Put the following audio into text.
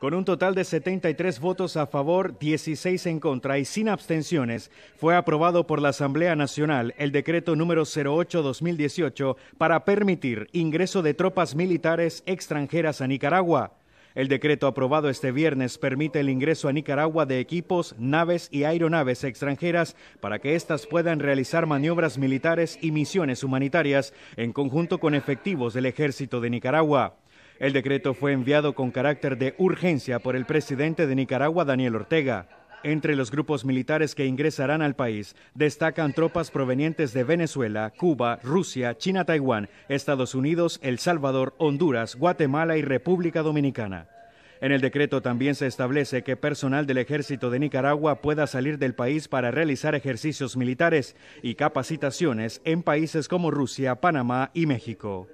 Con un total de 73 votos a favor, 16 en contra y sin abstenciones, fue aprobado por la Asamblea Nacional el decreto número 08-2018 para permitir ingreso de tropas militares extranjeras a Nicaragua. El decreto aprobado este viernes permite el ingreso a Nicaragua de equipos, naves y aeronaves extranjeras para que éstas puedan realizar maniobras militares y misiones humanitarias en conjunto con efectivos del ejército de Nicaragua. El decreto fue enviado con carácter de urgencia por el presidente de Nicaragua, Daniel Ortega. Entre los grupos militares que ingresarán al país destacan tropas provenientes de Venezuela, Cuba, Rusia, China, Taiwán, Estados Unidos, El Salvador, Honduras, Guatemala y República Dominicana. En el decreto también se establece que personal del ejército de Nicaragua pueda salir del país para realizar ejercicios militares y capacitaciones en países como Rusia, Panamá y México.